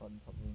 反正差不多